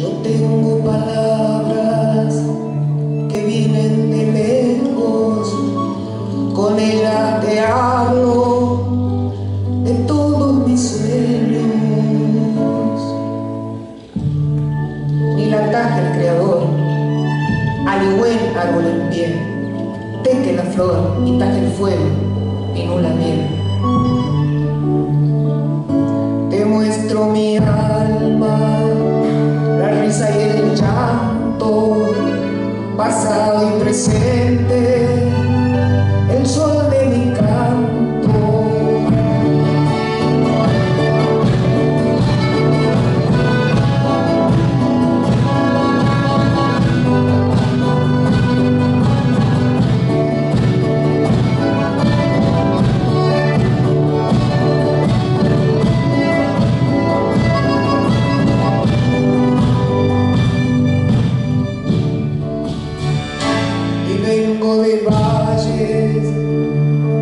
Yo tengo palabras que vienen de lejos, con ella te hablo de todos mis sueños. Ni la taja el creador, al buen árbol en pie, teque la flor y taje el fuego y no la miel. Te muestro mi alma la risa y el llanto, pasado y presente. De valles,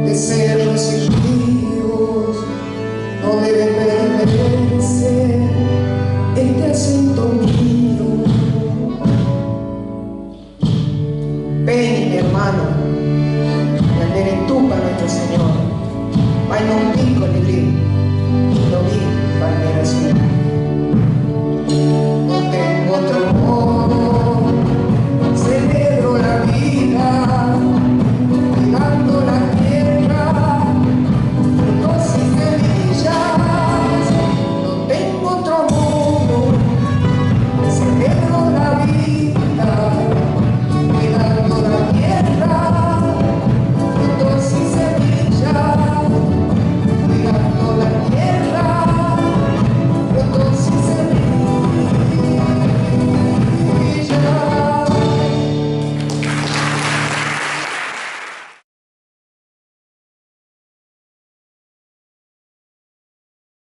de cerros y ríos, donde pertenece este acento mío. Ven, mi hermano, y tú para nuestro Señor, vai non piccoli lì,